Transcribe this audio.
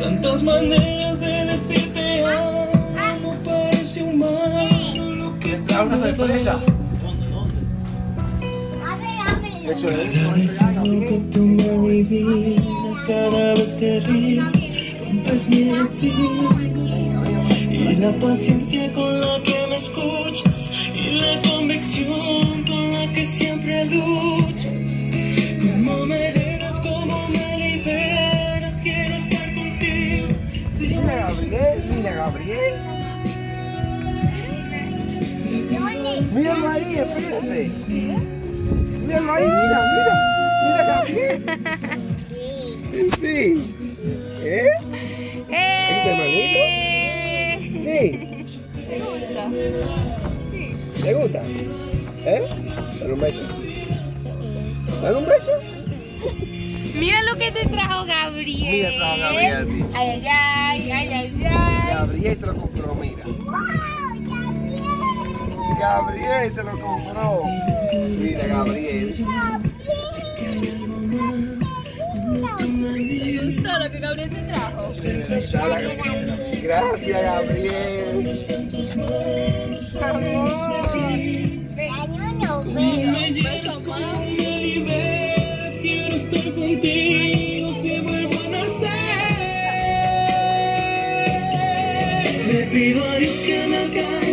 Tantas maneras de decirte amo, parece humano lo que te Da una sorpresa. Agradecido que tú me adivinas cada vez que ríes, rompes mi rutina. Y la paciencia con la que Gabriel, mira Gabriel. Míralo ahí, espérate. Míralo ahí, mira, mira. Mira Gabriel. Sí. ¿Eh? ¡Eh! Sí. ¿Te gusta? ¿Eh? Dale un beso. Dale un beso. Mira lo que te trajo Gabriel. Mira, trajo Gabriel. Ay, ay, ay, ay, ay, ay. Gabriel te lo compró, mira. Gabriel te lo compró. Mira, Gabriel. ¿Te gustó lo que Gabriel te trajo? Gracias, Gabriel. Amor. Ven. Cómo me llenas, cómo me liberas, quiero estar contigo Le pido a Dios que me.